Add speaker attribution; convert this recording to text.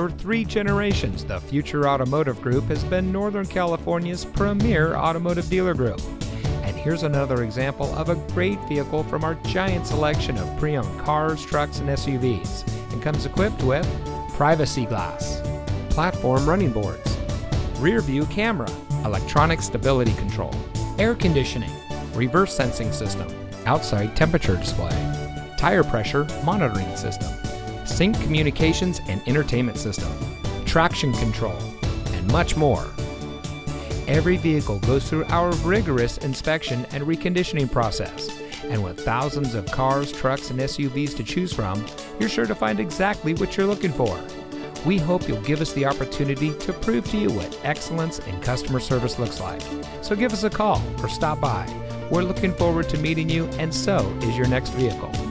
Speaker 1: For three generations, the Future Automotive Group has been Northern California's premier automotive dealer group. And here's another example of a great vehicle from our giant selection of pre owned cars, trucks, and SUVs. And comes equipped with privacy glass, platform running boards, rear view camera, electronic stability control, air conditioning, reverse sensing system, outside temperature display, tire pressure monitoring system, sync communications and entertainment system, traction control, and much more. Every vehicle goes through our rigorous inspection and reconditioning process. And with thousands of cars, trucks, and SUVs to choose from, you're sure to find exactly what you're looking for. We hope you'll give us the opportunity to prove to you what excellence in customer service looks like. So give us a call or stop by. We're looking forward to meeting you, and so is your next vehicle.